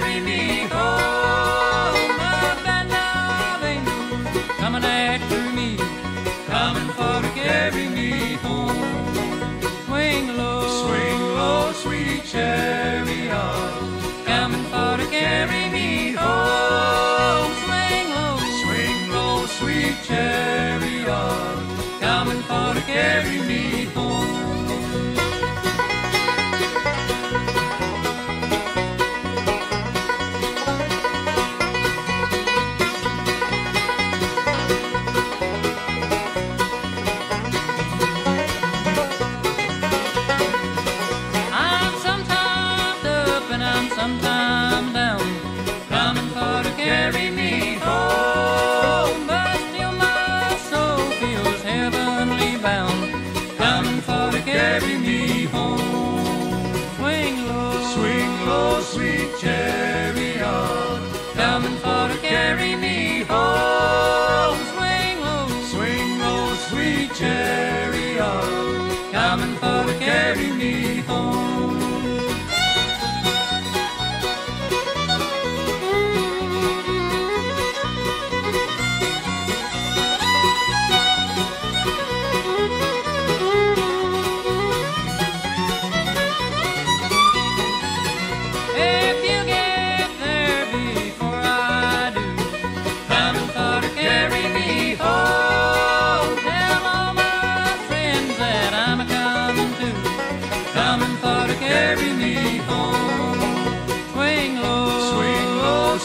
carry me home, up and loving, coming after coming for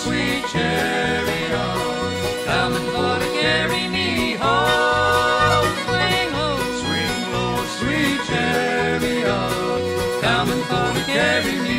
sweet chariot, roll, coming for to carry me home. Swing low, swing low, sweet chariot, roll, coming for to carry me